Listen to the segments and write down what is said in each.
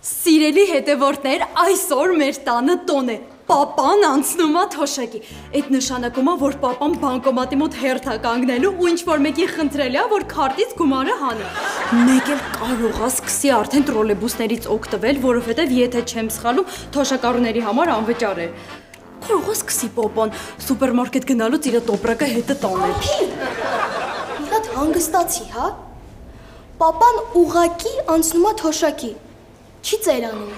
Սիրելի հետևորդներ, այսօր մեր տանը տոն է։ Պապան անցնում է թոշակի։ Այդ նշանակում է, որ պապան բանկոմատի մոտ հերթ է կանգնելու ու ինչ որ մեկի խնդրել է, որ քարտից գումարը հանի։ Մեկ էլ կարող է սկսի արդեն տրոլեյբուսներից օգտվել, որովհետև եթե չեմ սխալում, թոշակառուների համար անվճար է։ Կարող է սկսի պոպոն սուպերմարկետ գնալուց իր տոպրակը հետը տանել։ Մի հատ հանգստացի, հա։ Պապան ուղակի անցնում է թոշակի։ Չի ծերանում։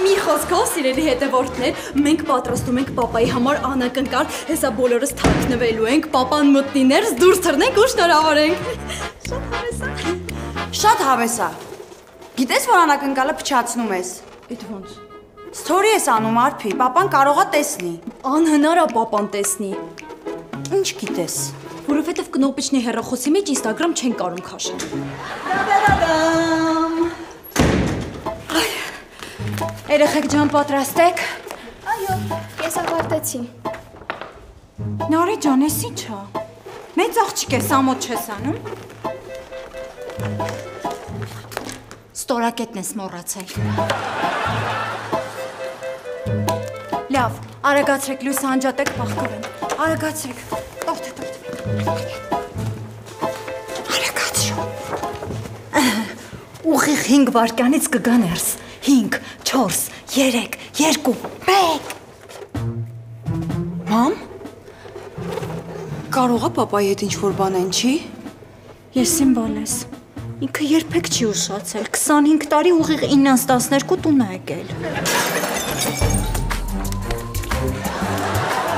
Մի խոսքով, սիրելի հետևորդներ, մենք պատրաստում ենք պապայի համար անակնկալ, հեսա բոլորս թաքնվելու ենք, պապան մտնի ներս դուրս թռնենք ու շնորհավորենք։ Շատ հավես է։ Շատ հավես է։ Գիտես, որ անակնկալը փչացնում ես։ Այդ ոնց։ Սթորի ես անում արփի, papan կարող է տեսնի։ Անհնար է պապան տեսնի, Ինչ գիտես։ որովհետև կնոպիչնի հեռախոսի մեջ Instagram չեն կարող քաշել։ Երեխեք ջան պատրաստեք։ Այո, ես ավարտեցի։ Նարի ջան, էս ի՞նչ է։ Մեծ աղջիկ է, սամոտ չես անում։ Ստորակետն ես մոռացել։ Լավ, արագացրեք լույսը անջատեք, փախկվեն։ Արագացրեք։ Տորթը, տորթը։ Արագացրու։ Ուղիղ 5 վայրկյանից կգա ներս։ 5, 4, 3, 2, 1։ Մամ։ Կարող է papayi հետ ինչ-որ բան են, չի։ Ես իմ բալես։ Ինքը երբեք չի ուշացել։ 25 տարի ուղիղ 9-ից 12 տուն է եկել։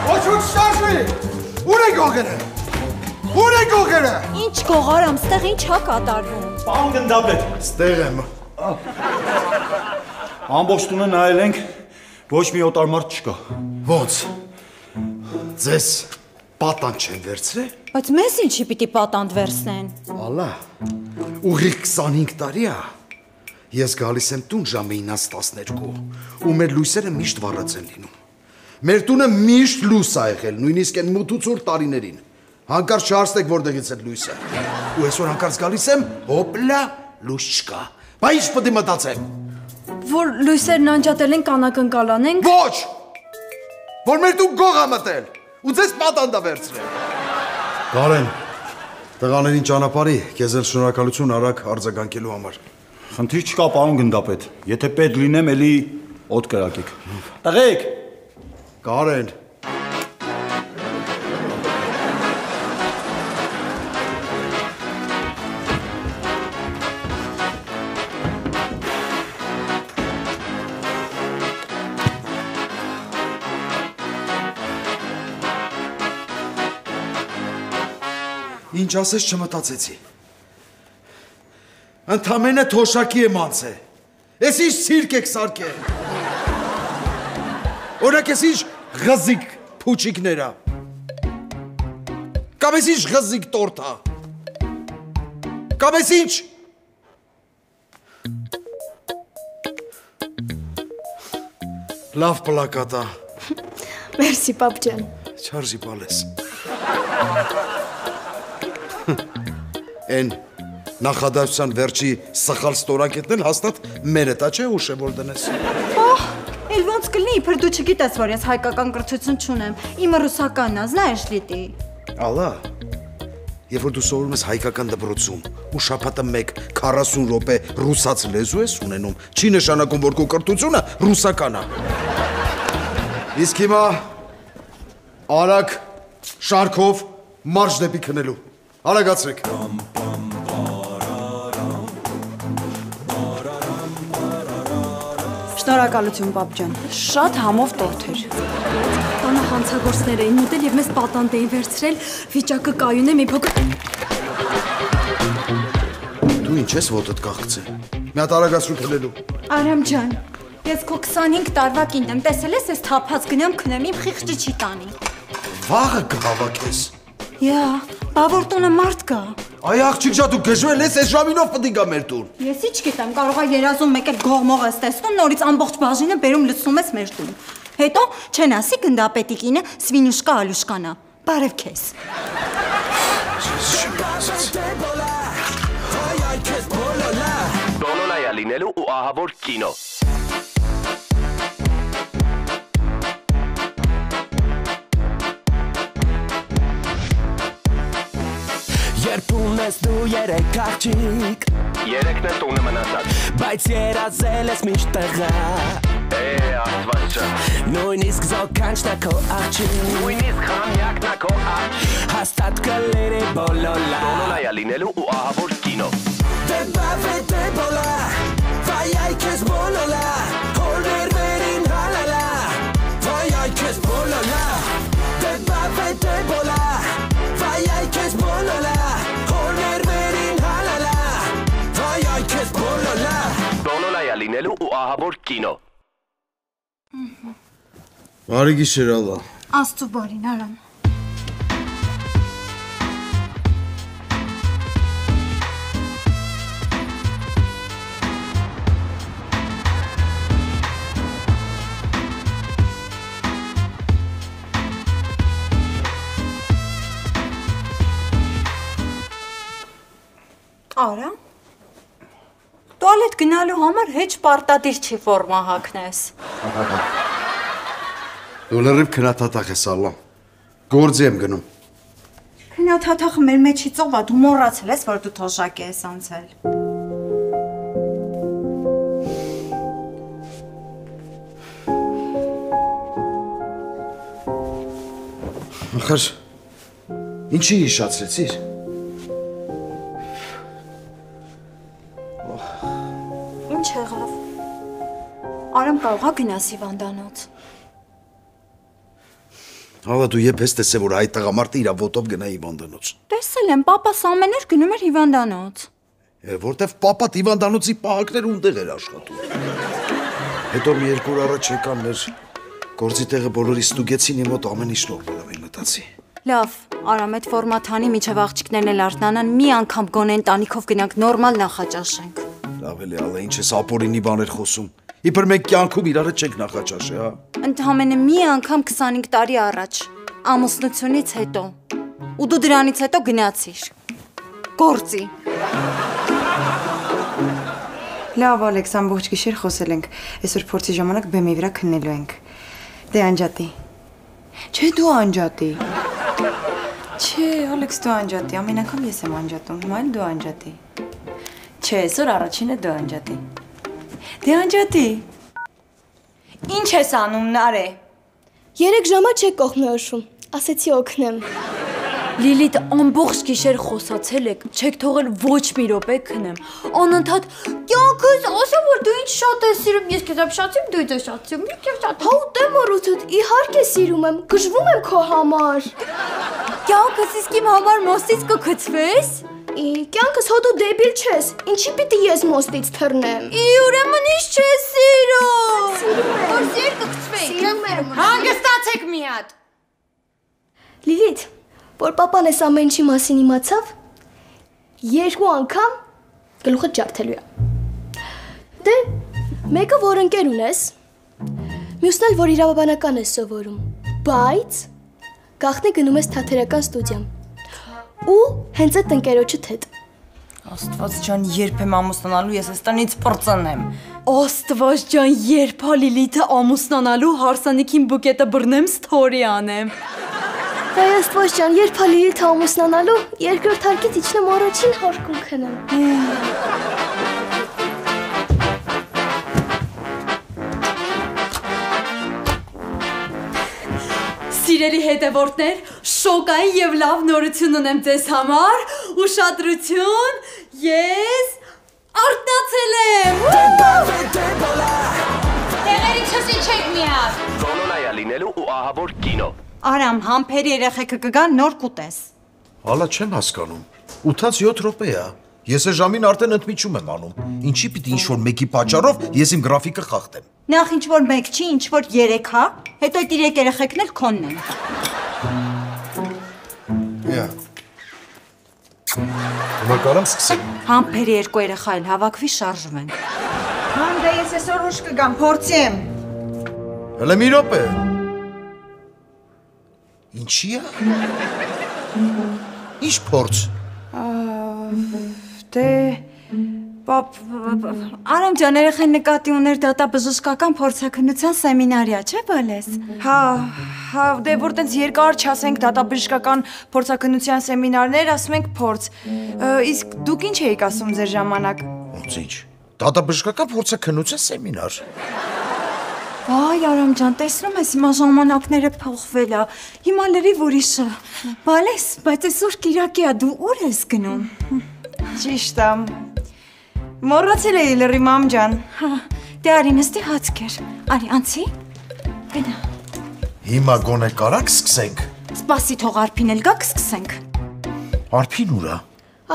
Ոչ ոչ շարժվի։ Ուր է գողերը։ Ուր է գողերը։ Ինչ գողարամ, ստեղ ինչ հա կատարվում։ Պարոն գնդապետ, Ստեղ եմ։ ամբողջ տունը նայել ենք, ոչ մի օտար մարդ չկա։ Ոնց։ Ձեզ պատան չեն վերցրել։ Բայց մեզ ինչի պիտի պատանդ վերցնեն։ Ալա։ Ուղիղ 25 տարի է։ Ես գալիս եմ տուն ժամը 9:12 ու մեր լույսերը միշտ վառած են լինում։ Մեր տունը միշտ լույս ա եղել, նույնիսկ այն մութուցուր տարիներին։ Հանկարծ չհարստեք որտեղից է լույսը։ Ու այսօր հանկարծ գալիս եմ, հոպլա, լույս չկա։ Բա ի՞նչ պետք է մտածեմ։ Որ լույսերն անջատել են կանակնկալանենք։ Ոչ։ Որ մեր դու գող ա մտել ու ձեզ պատանդա վերցրել։ Կարեն, տղաներին ճանապարհի, քեզ էլ շնորհակալություն արագ արձագանքելու համար։ Խնդիր չկա, պարոն գնդապետ։ Եթե պետք լինեմ, էլի օդ կրակեք։ Տղեկ, Կարեն, Ինչ ասես չմտածեցի։ Ընդամենը թոշակի եմ անցե։ Էս ինչ ցիրկ եք սարքել։ Օրինակ էս ինչ ղզիկ փուչիկներա։ Կամ էս ինչ ղզիկ տորտա։ Կամ էս ինչ Լավ պլակատ է։ Մերսի պապ ջան։ Չարժի բալես։ Են նախադասության վերջի սխալ ստորակետն էլ հաստատ մերը տա չէ ուշ է որ դնես։ Ահ, էլ ոնց կլինի, իբր դու չգիտես, որ ես հայկական կրթություն չունեմ։ Իմը ռուսականն է, знаешь ли ты։ Ալա։ Երբ որ դու սովորում ես հայկական դպրոցում ու շաբաթը 1 40 րոպե ռուսաց լեզու ես ունենում, չի նշանակում որ քո կրթությունը ռուսական է։ Իսկ հիմա արագ շարքով մարշ դեպի քնելու։ Արագացրեք։ Շնորհակալություն, պապ ջան։ Շատ համով տորթ էր։ Տանը հանցագործներ էին մտել եւ մեզ պատանդ էին վերցրել, վիճակը կայուն է մի փոքր։ Դու ինչ ես ոտդ կաղցել։ Մի հատ արագացրու քնելու։ Արամ ջան, ես քո 25 տարվա կինն եմ, տեսել ես, ես թափած գնամ քնեմ, իմ խիղճը չի տանի։ Վաղը կհավաքես։ Յա, բա որ տունը մարդ կա։ Այ աղջիկ ջա դու գժվել ես, այս ժամինով պետք է գա մեր տուն։ Ես ինչ գիտեմ, կարող է երազում մեկ էլ գողմող ես տեսնում, նորից ամբողջ բաժինը բերում լցնում ես մեր տուն։ Հետո չեն ասի գնդապետի կինը սվինյուշկա ալյուշկանա։ Բարև քեզ։ Dolunay լինելու ու ահա որ կինո։ Երբ ունես դու երեք աղջիկ Երեքն է տունը մնացած։ Բայց երազել ես միշտ տեղա Է, աստված ջան։ Նույնիսկ զոքանչն է քո աղջիկ Նույնիսկ խանյակն է քո աջ։ Հաստատ կլերի բոլոլա Բոլորայա լինելու ու ահա ու ահա որ կինո։ Բարի գիշեր, ալա։ Աստծո բարին արամ։ Արա։ Տուալետ գնալու համար հեչ պարտադիր չի ֆորմա հագնես։ Դու լրիվ քնաթաթախ ես, ալա։ Գործի եմ գնում։ Քնյաթաթախը մեր մեջից ով է, դու մոռացել ես, որ դու թոշակ ես անցել։ Ախր ինչի հիշացրեցիր։ Արամ կարողա գնաս Հիվանդանոց։ Ալա դու եփ ես տեսե որ այդ տղամարդը իր ոտով գնա Իվանդանոց։ Տեսել եմ, papas ամեն օր գնում էր Հիվանդանոց։ Որտեվ papa Իվանդանոցի պահակները ունտեղ էր աշխատում։ Հետո մի երկու օր առաջ եկան մեր գործի տեղը բոլորի ստուգեցին իմ մոտ ամեն ինչ նորմալ է, մտածի։ Լավ, Արամ, այդ ֆորմատանի միջև աղջիկներն էլ արթնանան, մի անգամ գոնե ընտանիքով գնանք նորմալ նախաճաշենք։ Լավ էլի, ալա ինչ ես ապորինի բաներ խոսում։ Իբր մենք կյանքում իրարը չենք նախաճաշի, հա։ Ընդհանրապես մի անգամ 25 տարի առաջ, ամուսնությունից հետո։ Ու դու դրանից հետո գնացիր։ Գործի։ Լավ, Ալեքս, ամբողջ գիշեր խոսել ենք։ Այսօր փորձի ժամանակ բեմի վրա քննելու ենք։ Դե անջատի։ Չէ, դու անջատի։ Չէ, Ալեքս, դու անջատի։ Ամեն անգամ ես եմ անջատում, հիմա էլ դու անջատի։ Չէ, այսօր առաջինը դու անջատի։ Դե անջատի։ Ինչ ես անում, Նարե։ 3 ժամա չեք կողմնորոշում։ Ասեցի օգնեմ։ Լիլիթ ամբողջ գիշեր խոսացել եք, չեք թողել ոչ մի րոպե քնեմ։ Անընդհատ կյանքս ասա որ դու ինչ շատ ես սիրում, ես քեզ սիրում, դու ինձ շատ սիրում, ես շատ Հա ուտեմ մորութուտ, իհարկե սիրում եմ, գժվում եմ քո համար։ Կյանքս իսկ իմ համար մոստից կգցվես։ Ի, կյանքս հո դու դեբիլ չես։ Ինչի պիտի ես մոստից թռնեմ։ Ի ուրեմն ինչ չես սիրում։ Որ սեր կգցվեի։ Սիրում եմ։ Հանգստացեք մի հատ։ Լիլիթ, որ papan էս ամեն ինչի մասին իմացավ, երկու անգամ գլուխը ջարդելու է։ Դե, մեկը որ ընկեր ունես, մյուսն էլ որ իրավաբանական ես սովորում, բայց գախնի գնում ես թատերական ստուդիա։ Ու հենց այդ ընկերոջդ հետ։ Աստված ջան, երբ եմ ամուսնանալու, ես այս տնից պրծնեմ։ Աստված ջան, երբ ա Լիլիթը ամուսնանալու հարսանիքին բուկետը բռնեմ սթորի անեմ։ Հայ Աստված ջան, երբ ա Լիլիթը ամուսնանալու, երկրորդ հարկից իջնեմ առաջին հարկում քնեմ։ Սիրելի հետևորդներ, շոկային եւ լավ նորություն ունեմ ձեզ համար։ Ուշադրություն, ես արթնացել եմ։ Տեղերիցս իջեք մի հատ։ Բոլորայա լինելու ու ահա որ կինո։ Արամ, համբերի երեխեքը կգան նոր կուտես։ Հալա չեմ հասկանում։ 8-ից 7 րոպե է։ Ես այս ժամին արդեն ընդմիջում եմ անում։ Ինչի պիտի ինչ որ մեկի պատճառով ես իմ գրաֆիկը խախտեմ։ Նախ ինչ որ 1 չի, ինչ որ 3 հա, հետո այդ 3 երեխեքն էլ քոնն են։ Իա։ Հիմա կարամ սկսեմ։ Համբերի երկու երեխա էլ հավաքվի շարժվեն։ Համ դե ես այսօր ուշ կգամ, փորձեմ։ Հələ մի րոպե։ Ինչի՞ է։ Ինչ փորձ։ Դե Պապ, Արամ ջան, երեխան նկատի ուներ դատաբժշկական փորձակնության սեմինարիա, չէ՞ բալես։ հա, հա, դե որ տենց երկար չասենք դատաբժշկական փորձակնության սեմինարներ, ասում ենք փորձ։ Իսկ դուք ինչ էիք ասում ձեր ժամանակ։ Ոնց ինչ։ Դատաբժշկական փորձակնության սեմինար։ Այ Արամ ջան, տեսնում ես հիմա ժամանակները փոխվել է։ Հիմա լրիվ ուրիշ է։ Բալես, բայց այսօր Կիրակի է, դու ուր ես գնում։ Ճիշտ է։ Մոռացել էի լրի մամ ջան։ Հա, դե արի նստի հաց կեր։ Արի անցի։ Գնա։ Հիմա գոնե կարակ սկսենք։ Սպասի թող արփին էլ գա կսկսենք։ Արփին ուրա։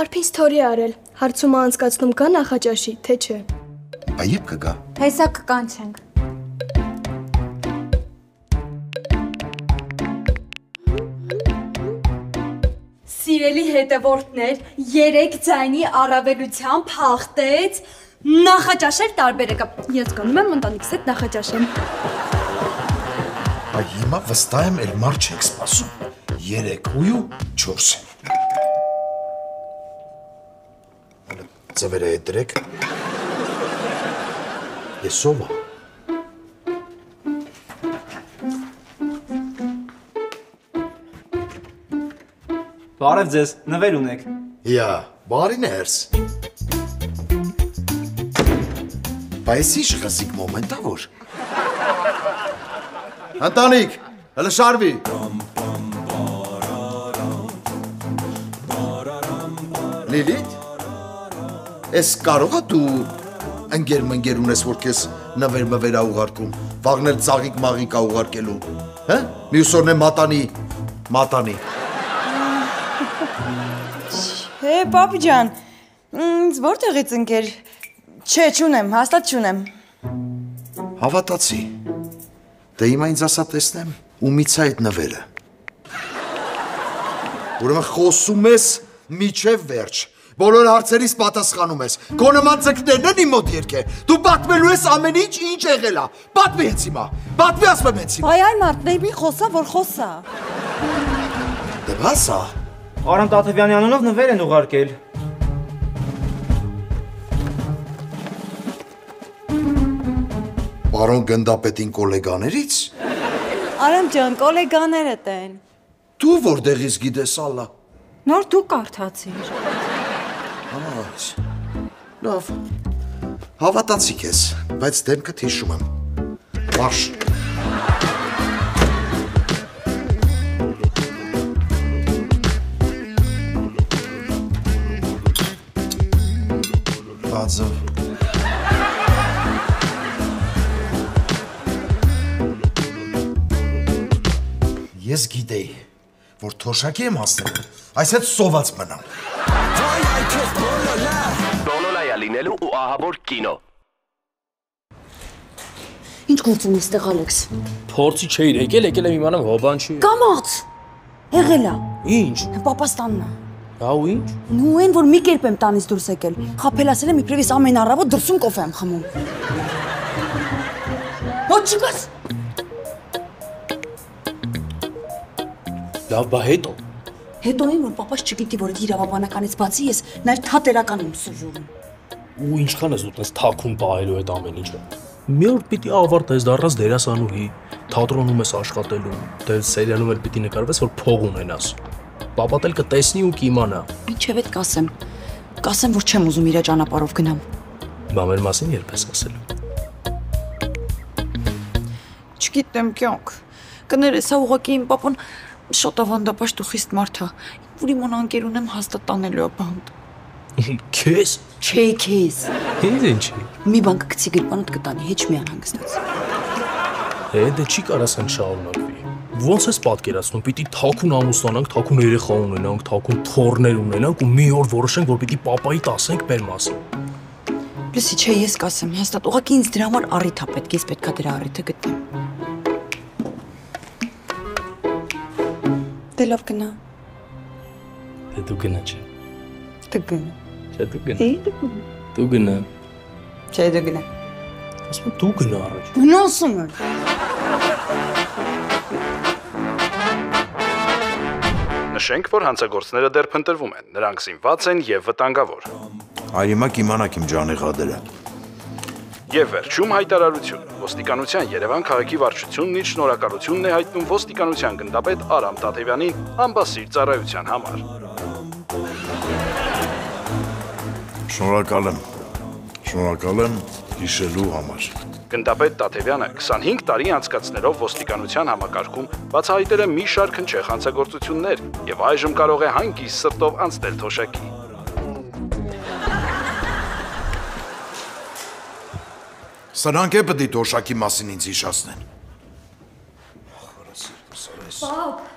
Արփին ստորի արել։ Հարցումը անցկացնում կա նախաճաշի, թե չէ։ Այբ կգա։ Հեսա կկանչենք։ Սիրելի հետևորդներ, երեք ձայնի առավելության փախտեց նախաճաշել տարբերակը։ Ես գնում եմ ընտանիքս հետ նախաճաշեմ։ Այ հիմա վստահ եմ, էլ մար չեք սպասում։ 3 ու 4։ Հələ ծվերը հետ դրեք։ Ես սովա։ Բարև ձեզ, նվեր ունեք։ Յա, բարի ներս։ Բայց ի՞նչ խսիկ մոմենտա որ։ Անտանիկ, հələ շարվի։ Լիլիթ։ Էս կարողա դու ընկեր մնգեր ունես որ քեզ նվեր մվերա ուղարկում, վաղներ ծաղիկ մաղիկա ուղարկելու։ Հա? Մյուս օրն է մատանի, մատանի։ Հե, պապի ջան, ինձ որտեղից ընկեր։ Չէ, չունեմ, հաստատ չունեմ։ Հավատացի։ Դե հիմա ինձ ասա տեսնեմ, ումից է այդ նվերը։ Ուրեմն խոսում ես միջև վերջ։ Բոլոր հարցերից պատասխանում ես։ Քո նման ձկներն են իմ մոտ երկե։ Դու պատմելու ես ամեն ինչ, ինչ եղել է։ Պատմի հենց հիմա։ Պատմի ասում եմ հենց հիմա։ Այ այ մարդներ մի խոսա, որ խոսա։ Դե հասա։ Արամ Տաթևյանի անունով նվեր են ուղարկել։ Պարոն գնդապետին գոլեգաներից։ Արամ ջան, գոլեգաներդ են։ Դու որտեղից գիտես ալլա։ Նոր դու կարդացիր։ Ահ։ Լավ։ Հավատացի քեզ, բայց դեմքդ հիշում եմ։ Վարշ։ Բազով։ Ես գիտեի, որ թոշակի եմ հասնել, այս հետ սոված մնամ։ Բոլոլայա լինելու ու ահավոր կինո։ Ինչ գործում ես տեղ Ալեքս։ Փորձի չէիր եկել, եկել եմ իմանամ հոբան չի։ Կամած։ Եղելա։ Ինչ։ Պապաստանն է։ Հա ու ինչ։ Նու են որ մի կերպ եմ տանից դուրս եկել։ Խափել ասել եմ իբրևից ամեն առավոտ դրսում կոֆե եմ խմում։ Ոչ չգաս։ Լավ, բա հետո։ Հետո այն որ պապաս չգիտի որ իրավաբանականից բացի ես նաև թատերական եմ սուժում։ Ու ինչքան ես ուտես թաքուն պահելու այդ ամեն ինչը։ Մի օր պիտի ավարտես դառնաս դերասանուհի, թատրոնում ես աշխատելու, դե սերիալում էլ պիտի նկարվես, որ փող ունենաս։ Պապատ էլ կտեսնի ու կիմանա։ Ինչև այդ կասեմ։ Կասեմ որ չեմ ուզում իր ճանապարհով գնամ։ Բա մեր մասին երբ ես ասելու։ Չգիտեմ կյանք։ Կներես, հա ուղղակի իմ պապան շատ ավանդապաշտ ու խիստ մարդ է։ Որ իմ ոնանկեր ունեմ հաստատ տանելու է բանտ։ Քեզ։ Չէ, քեզ։ Ինձ ինչի։ Մի բան կգցի գրպանդ կտանի, հեչ մի անհանգստաց։ Է, դե չի կարաս այն շարունակվի։ Ոնց ես պատկերացնում, պիտի թաքուն ամուսնանանք, թաքուն երեխա ունենանք, թաքուն թորներ ունենանք ու մի օր որոշենք, որ պիտի papayi տասենք մեր մասին։ Լսի, չէ, ես կասեմ, հաստատ ուղղակի ինձ դրա համար առիթ է պետք, ես պետքա դրա առիթը գտնեմ։ Դե լավ գնա։ Դե դու գնա չէ։ Դե գնա։ Չէ դու գնա։ Դե դու գնա։ Դու գնա։ Չէ, դե գնա։ Ասում դու գնա առաջ։ Գնասում եմ։ Նշենք, որ հանցագործները դեռ փնտրվում են։ Նրանք զինված են եւ վտանգավոր։ Այ հիմա կիմանաք իմ ջանի ղադերը։ Եվ վերջում հայտարարություն։ Ոստիկանության Երևան քաղաքի վարչությունն իր շնորհակալությունն է հայտնում ոստիկանության գնդապետ Արամ Տաթևյանին ամբասիր ծառայության համար։ Շնորհակալ եմ։ Շնորհակալ եմ հիշելու համար։ Գնդապետ Տաթևյանը 25 տարի անցկացնելով ոստիկանության համակարգում բացահայտել է մի շարք հնչեղ հանցագործություններ եւ այժմ կարող է հանգիստ սրտով անցնել թոշակի։ Սրանք է պետք է թոշակի մասին ինձ հիշացնեն։ Պապ։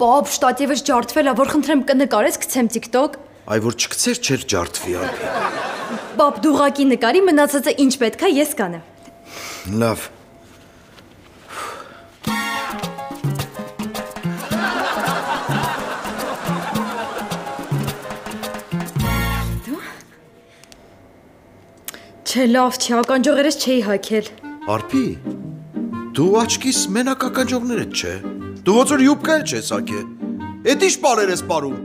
Պապ, շտատիվս ջարդվել է, որ խնդրեմ կնկարես, գցեմ TikTok։ Այ որ չկցեր չեր ջարդվի արփի։ Պապ, դուղակի նկարի մնացածը ինչ պետք է, ես կանեմ։ Լավ։ Չէ, լավ չի, ականջողերս չէի հակել։ Արփի։ Դու աչքիս մենակ ականջողները չէ։ Դու ոնց որ յուբկա չես ակե։ Էդ ի՞նչ բարեր ես ապարում։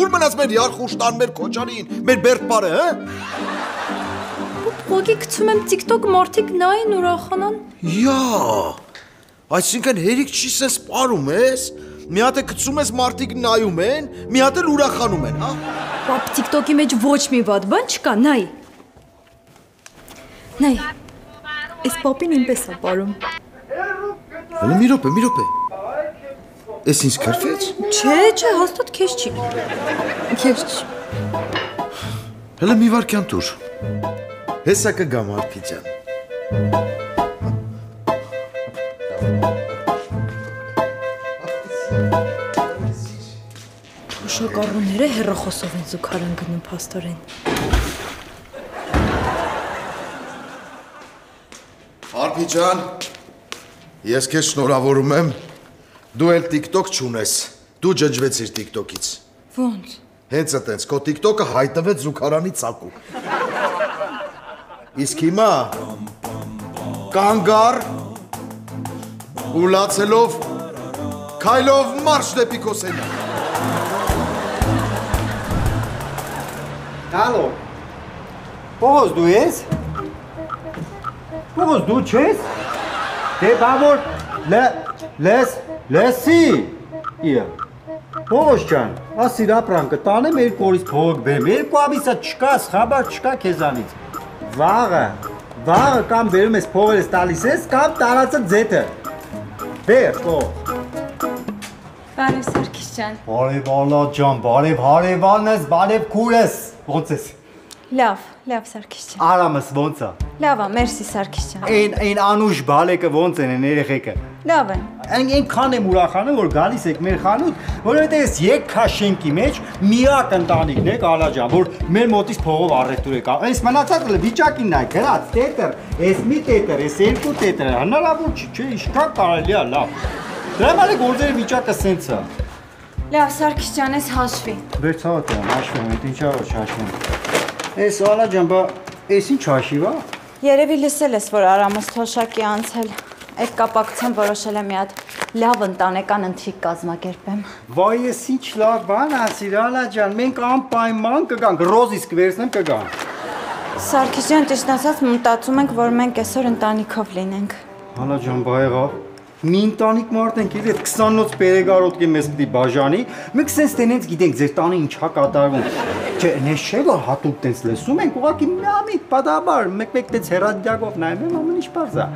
Ուր մնաց մեր Յարխուշտան, մեր Քոչարին, մեր Բերդպարը, հա։ Ուղղակի գցում եմ TikTok մարդիկ նային ուրախանան։ Յա։ Այսինքն հերիք չի սես ապարում ես։ Մի հատ է գցում ես մարդիկ նայում են, մի հատ էլ ուրախանում են, հա։ Պապ, TikTok-ի մեջ ոչ մի վատ բան չկա, նայ։ Նայ։ Այս պապին ինպես է ապարում։ Հələ մի րոպե, մի րոպե։ Էս ինձ քրֆեց։ Չէ, չէ, հաստատ քեզ չի։ Քեզ չի։ Հələ մի վարքյան դուր։ Հեսա կգամ Արփի ջան։ Ուշակառուները հերրախոսով են զուգարան գնում փաստորեն։ Արփի ջան, ես քեզ շնորհավորում եմ։ Դու էլ TikTok չունես։ Դու ջնջվեցիր TikTok-ից։ Ոնց։ Հենց այտենց քո TikTok-ը հայտնվեց զուգարանի ցակում։ Իսկ հիմա կանգար ու լացելով քայլով մարշ դեպի քո սենյակ։ Ալո։ Պողոս դու ես։ Պողոս դու չես։ Դե բավոր լ լես լեսի։ Իա։ Պողոս ջան, ասիր ապրանքը տանեմ երկու օրից փող բերեմ։ Երկու ամիսա չկա, խաբար չկա քեզանից։ Վաղը, վաղը կամ բերում ես փողերս տալիս ես, կամ տարածը ձեթը։ Բեր, փող։ Բարև Սարգիս ջան։ Բարև Ալա ջան, բարև հարևանս, բարև քուրս։ Ոնց ես։ Լավ, լավ Սարգիս ջան։ Արամս ոնց է։ Լավ է, մերսի Սարգիս ջան։ Այն այն անուշ բալեկը ոնց են են երեխեքը։ Լավ են։ Այն այնքան եմ ուրախանում, որ գալիս եք մեր խանութ, որովհետեւ ես եկքաշենքի մեջ միակ ընտանիքն եք Ալա ջան, որ մեր մոտից փողով առևտուր եք Այս մնացածը վիճակին նայ, գրած տետր, այս մի տետր, այս երկու տետր, հնարավոր չի, չէ, ինչքան կարելի է, լավ։ Դրա համար է գործերի վիճակը սենց է։ Լավ Սարգիս ջան, ես հաշվի։ Վերցավատ եմ, հաշվում եմ, ինչա ոչ հաշվում։ Այս Ալա ջան, բա այս ինչ հաշիվ է։ Երևի լսել ես, որ Արամոս թոշակի անցել։ Այդ կապակցությամբ որոշել եմ մի հատ լավ ընտանեկան ընթրիկ կազմակերպեմ։ Վայ, ես ինչ լավ բան ասիր, Ալա ջան, մենք անպայման կգանք, ռոզիս կվերցնեմ կգանք։ Սարգիս ջան, ճիշտ ասած, մտածում ենք, որ մենք այսօր ընտանիքով լինենք։ Ալա ջան, բա եղավ։ Մի ընտանիք մարդ ենք, իլի այդ 20-նոց պերեգարոտկի մեզ պիտի բաժանի։ Մենք սենց տենենց գիտենք ձեր տանը ինչա կատարվում։ Չէ, նես չէ որ հատուկ տենց լսում ենք, ուղղակի միամիտ պատաբար, մեկ-մեկ տենց հերադիագով նայում եմ, ամեն ինչ բարձա։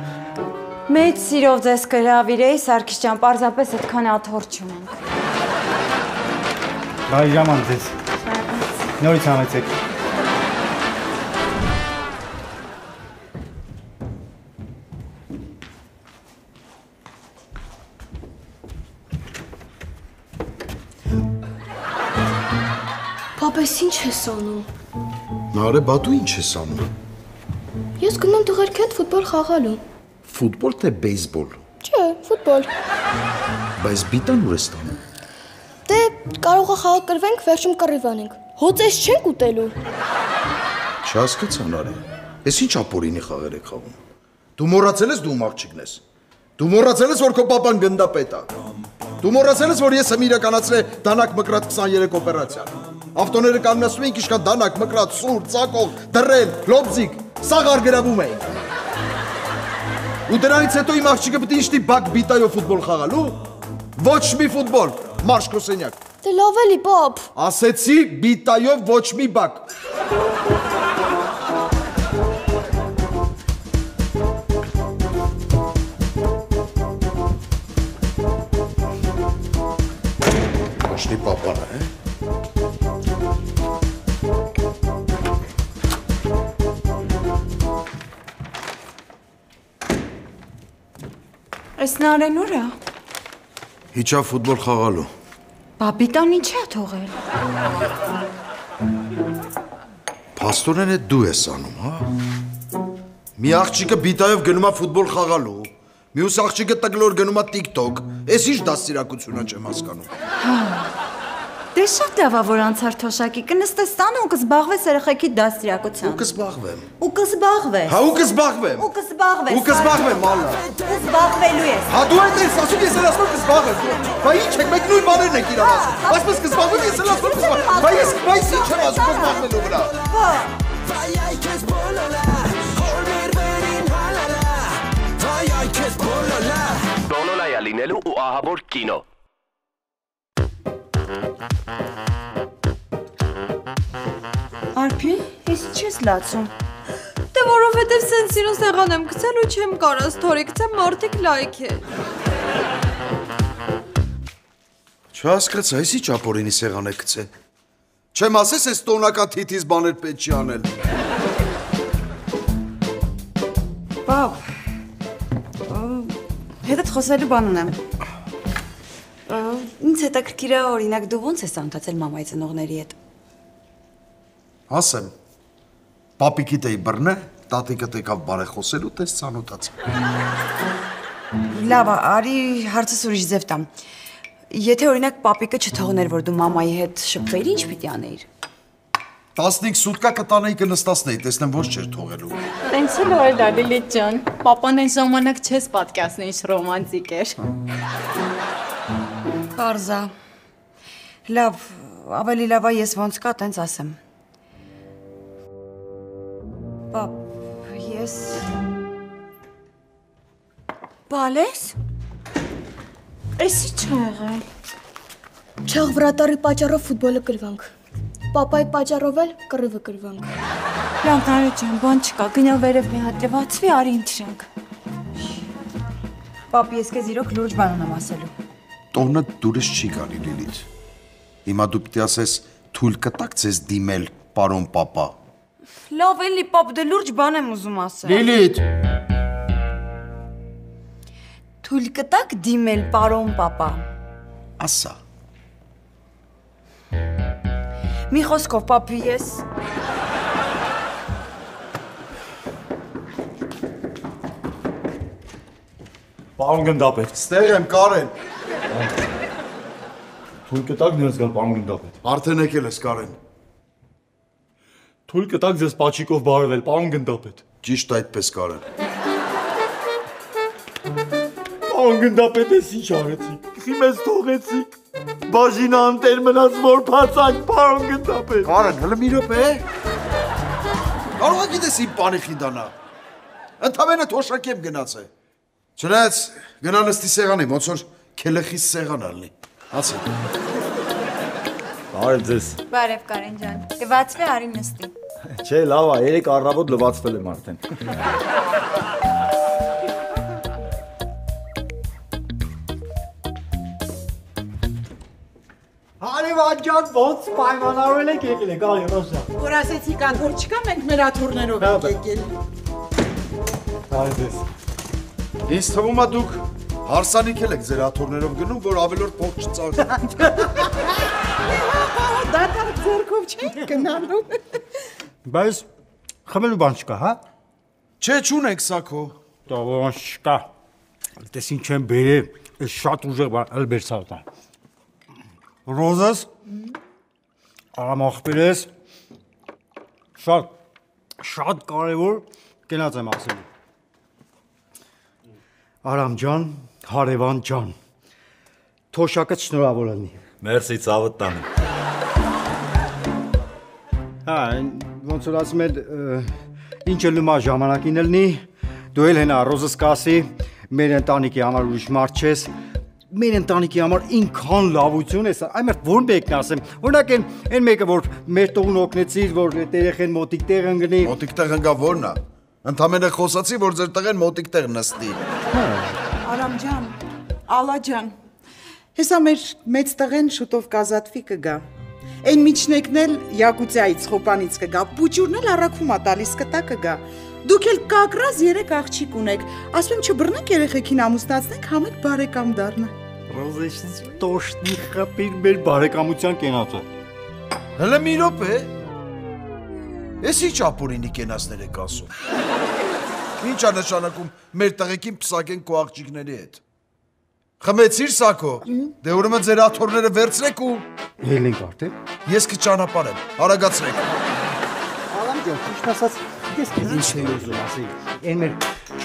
Մեծ սիրով ձեզ կհրավիրեի, Սարգիս ջան, պարզապես այդքան աթոռ չունենք։ Բայ ժաման ձեզ։ Նորից համեցեք։ ես անում։ Նարե, բա դու ինչ ես անում։ Ես գնում տղերքի հետ ֆուտբոլ խաղալու։ Ֆուտբոլ թե բեյսբոլ։ Չէ, ֆուտբոլ։ Բայց բիտան ուր ես տանում։ Դե կարող է խաղակրվենք, վերջում կռիվանենք։ Հոծես չենք ուտելու։ Չհասկացա Նարե։ Էս ինչ ապորինի խաղեր եք խաղում։ Դու մոռացել ես դու աղջիկն ես։ Դու մոռացել ես որ քո papan գնդապետ է։ Դու մոռացել ես որ ես եմ իրականացրել դանակ մկրատ 23 օպերացիա։ Ավտոները կանգնացնում էինք իշքան դանակ, մկրատ, սուր, ծակող, դռել, լոբզիկ, սաղար գրավում էինք։ Ու դրանից հետո իմ աղջիկը պետք է իշտի բակ բիտայով ֆուտբոլ խաղալու։ Ոչ մի ֆուտբոլ, մարշ կոսենյակ։ Դե լավ էլի, պապ։ Ասեցի բիտայով ոչ մի բակ։ պապանա, է։ Էս նարեն ուրա։ Իջա ֆուտբոլ խաղալու։ Բաբիտան ինչ է թողել։ Փաստորեն է դու ես անում, հա։ Մի աղջիկը բիտայով գնում է ֆուտբոլ խաղալու, մյուս աղջիկը տկլոր գնում է TikTok։ Էս ինչ դաստիարակությունն է չեմ հասկանում։ Հա։ Դե շատ լավ ա որ անցար թոշակի կնստես տանը ու կզբաղվես երեխեքի դաստիարակությամբ։ Ու կզբաղվեմ։ Ու կզբաղվես։ Հա ու կզբաղվեմ։ Ու կզբաղվես։ Ու կզբաղվեմ, մալա։ Ու զբաղվելու ես։ Հա դու այդ ես ասում ես էլ ասում կզբաղվեմ։ Բա ինչ եք մեկ նույն բաներն եք իրար ասում։ Այսպես կզբաղվեմ ես էլ ասում կզբաղվեմ։ Բա ես բա ես ինչ եմ ասում կզբաղվելու վրա։ Վայ քեզ բոլոլա Հորմեր վերին հալալա Վայ քեզ բոլոլա Բոլոլայա լինելու ու ահավոր կինո։ Արփի, ես ինչ ես լացում։ Դե որովհետև սեն սիրուն սեղան եմ գցել ու չեմ կարա սթորի գցեմ մարդիկ լայք է։ Չհասկացա, այսի ճապորինի սեղան է գցել։ Չեմ ասես այս տոնական թիթիզ բաներ պետք չի անել։ Բաբ։ Հետդ խոսելու բան ունեմ։ Ինձ հետաքրքիր է օրինակ դու ո՞նց ես ծանոթացել մամայի ծնողների հետ։ Ասեմ։ Պապիկի տեի բռնե, տատիկը տեկավ բարեխոսելու, տես ցանոթաց։ Լավ, արի հարցս ուրիշ ձև տամ։ Եթե օրինակ պապիկը չթողներ, որ դու մամայի հետ շփվեիր, ինչ պիտի անեիր։ 15 սուտկա կտանեի կնստացնեի, տեսնեմ ոչ չէր թողելու։ Տենց էլ որ դա Լիլիթ ջան։ Պապան այն ժամանակ չես պատկասնի ինչ ռոմանտիկ էր։ Կարզա։ Լավ, ավելի լավ է ես ոնց կա, տենց ասեմ։ Պապ, ես Բալես։ Էսի չի եղել։ Չաղ վրատարի պատճառով ֆուտբոլը կրվանք։ Պապայի պատճառով էլ կռիվը կրվանք։ Լավ, Նարեկ ջան, բան չկա, գնա վերև մի հատ լվացվի, արի ընտրենք։ Պապ, ես քեզ իրոք լուրջ բան ունեմ ասելու։ Տոնը դուրս չի գալի Լիլիթ։ Հիմա դու պիտի ասես թույլ կտակ ձեզ դիմել, պարոն papa։ Լավ էլի, պապ, դե լուրջ բան եմ ուզում ասել։ Լիլիթ։ Թույլ կտակ դիմել, պարոն papa։ Ասա։ Մի խոսքով, պապի, ես Պարոն գնդապետ։ Ստեղ եմ, Կարեն։ Թույլ կտակ ներս գալ, պարոն գնդապետ։ Արդեն եկել ես, Կարեն։ Թույլ կտակ ձեզ պաչիկով բարևել, պարոն գնդապետ։ Ճիշտ այդպես, Կարեն։ Պարոն գնդապետ, ես ինչ արեցիք։ Խիմես թողեցիք։ Բաժինը անտեր մնաց որ փածանք, պարոն գնդապետ։ Կարեն, հələ մի րոպե։ Կարող է գիտես իմ բանի խինդանա։ Ընդամենը թոշակի եմ գնացել։ Չնայած գնա նստի սեղանի, ոնց որ քելեխիս սեղան ալնի։ Ասի։ Բարև ձեզ։ Բարև Կարեն ջան։ Կվացվի արի նստի։ Չէ, լավ է, երեք առավոտ լվացվել եմ արդեն։ Հարևան ջան, ոնց պայմանավորել եք եկել եք, արի Ռոսա։ Որ ասեցի կան, որ չկա, մենք նրա թուրներով ենք եկել։ Բարև ձեզ։ Ինձ թվում է դուք հարսանիք եք ձեր աթոռներով գնում, որ ավելորդ փող չծաղրի։ Դատարկ ձերքով չենք գնալու։ Բայց խմելու բան չկա, հա։ Չէ, չունենք սակո։ Դա ոնց չկա։ Տես ինչ եմ բերել, այս շատ ուժեղ բան, ել բերցա։ Ռոզաս արամ ախպերես շատ շատ կարևոր կենաց եմ ասելու։ Արամ ջան, հարևան ջան։ Թոշակը շնորհավոր լինի։ Մերսի ցավդ տանը։ Հա, ոնց որ ասում ը, ինչը լումա ժամանակին ելնի, դու էլ հենա ռոզս կասի, մեր ընտանիքի համար ուրիշ մարդ չես, մեր ընտանիքի համար ինքան լավություն ես, այմերտ որ մեկն ասեմ, օրինակ են այն մեկը որ մեր տողուն օգնեցիր, որ այդ երեխեն մոտիկ տեղ ընկնի։ Մոտիկ տեղ ընկա որն է։ Ընդամենը խոսացի, որ ձեր տղեն մոտիկ տեղ նստի։ Արամ ջան, Ալա ջան։ Հեսա մեր մեծ տղեն շուտով կազատվի կգա։ Այն միջնեկն էլ Յակուտիայից խոպանից կգա, փուճուրն էլ առաքումա տալիս կտա կգա։ Դուք էլ կակրած երեք աղջիկ ունեք։ Ասում եմ չբռնենք երեխեքին ամուսնացնենք, համեք բարեկամ դառնա։ Ռոզես տոշտնի խփիր մեր բարեկամության կենացը։ Հələ մի րոպե։ Էս ի ճապուրինի կենացներ եք ասում։ Ինչ է նշանակում մեր տղեկին փսակեն քո աղջիկների հետ։ Խմեցիր սակո։ Դե ուրեմն ձեր աթոռները վերցրեք ու Ելենք արդեն։ ես կճանապարհեմ։ Արագացրեք։ Ալամ ջան, ճիշտ ասած, ես քեզ ինչ էի ուզում ասել։ Այն մեր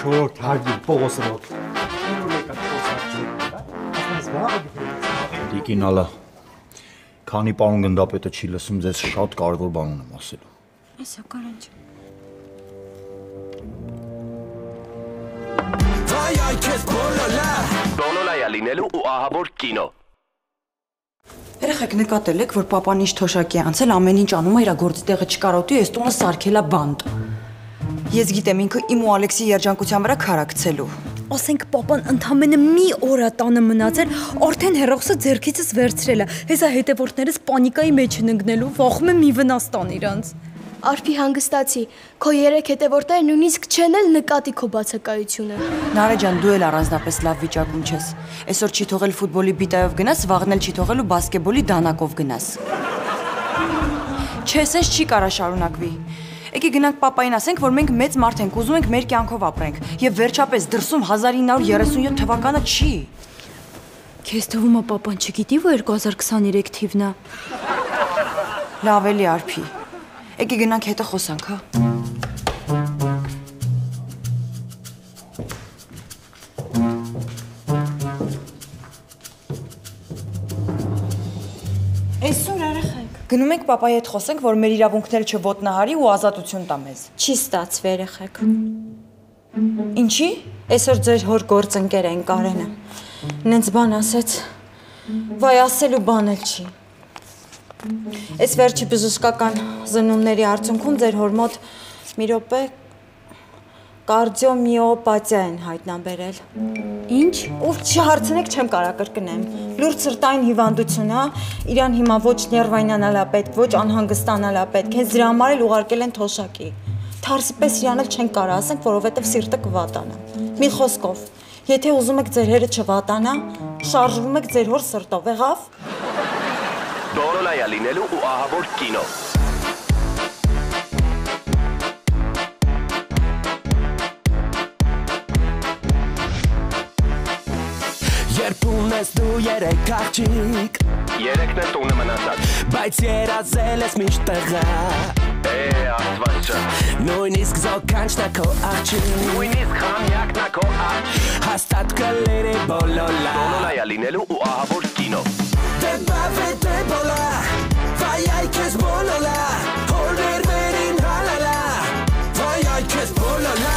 4 հարգի Պողոս ռոք։ Տիկին ալա։ Քանի պարոն գնդապետը չի լսում, ձեզ շատ կարևոր բան ունեմ ասելու։ Այսա կարանջ։ Վայ այ քեզ բոլոլա Բոլոլայա լինելու ու ահա որ կինո։ Երեխեք նկատել եք, որ papan ինչ թոշակի անցել, ամեն ինչ անում է իր գործի տեղը չկարոտի, այս տունը սարքելա բանտ։ Ես գիտեմ ինքը իմ ու Ալեքսի երջանկության վրա քարակցելու։ Ասենք papan ընդամենը մի օր է տանը մնացել, արդեն հերոսը ձերքիցս վերցրել է։ Հեսա հետևորդներս պանիկայի մեջ են ընկնելու, վախում եմ մի վնաս տան իրանց։ Արփի հանգստացի։ Քո երեք հետևորդները նույնիսկ չեն էլ նկատի քո բացակայությունը։ Նարե ջան, դու էլ առանձնապես լավ վիճակում չես։ Այսօր չի թողել ֆուտբոլի բիտայով գնաս, վաղն էլ չի թողել ու բասկետբոլի դանակով գնաս։ Չես, այս չի կարա շարունակվի։ Եկի գնանք papayin ասենք, որ մենք մեծ մարդ ենք, ուզում ենք մեր կյանքով ապրենք։ Եվ վերջապես դրսում 1937 թվականը չի։ Քեզ թվում է papan չգիտի, որ 2023 թիվն է։ Լավ էլի արփի։ Եկի գնանք հետը խոսանք, հա։ Այսօր երեխեք։ Գնում ենք papayi հետ խոսենք, որ մեր իրավունքները չոտնահարի ու ազատություն տա մեզ։ Չի ստացվի երեխեք։ Ինչի։ Այսօր ձեր հոր գործընկեր են Կարենը։ Նենց բան ասեց։ Վայ ասելու բան էլ չի։ Այս վերջի բժշկական զննումների արդյունքում ձեր հոր մոտ մի րոպե կարդիոմիոպաթիա են հայտնաբերել։ Ինչ։ Ով չհարցնեք, չեմ կարա կրկնեմ։ Լուրջ սրտային հիվանդություն, հա։ Իրան հիմա ոչ ներվայնանալ է պետք, ոչ անհանգստանալ է պետք։ Հենց դրա համար էլ ուղարկել են թոշակի։ Թարսի պես իրան էլ չեն կարա ասենք, որովհետև սիրտը կվատանա։ Մի խոսքով, եթե ուզում եք ձեր հերը չվատանա, շարժվում եք ձեր հոր սրտով, եղավ։ Բոլոլայա լինելու ու ահա որ կինո։ Երբ ունես դու երեք աղջիկ Երեքն է տունը մնացած։ Բայց երազել ես միշտ տղա Է, աստված ջան։ Նույնիսկ զոքանչն է քո աղջիկ Նույնիսկ խանյակն է քո աջ։ Հաստատ կլերի բոլոլա Բոլոլայա լինելու ու ահա որ կինո։ Դե բավե դե բոլա Վայ այ քեզ բոլոլա Հորներ վերին հալալա Վայ այ քեզ բոլոլա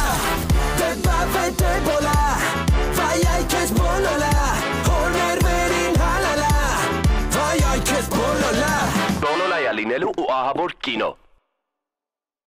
Դե բավե դե բոլա Վայ այ քեզ բոլոլա Հորներ վերին հալալա Վայ այ քեզ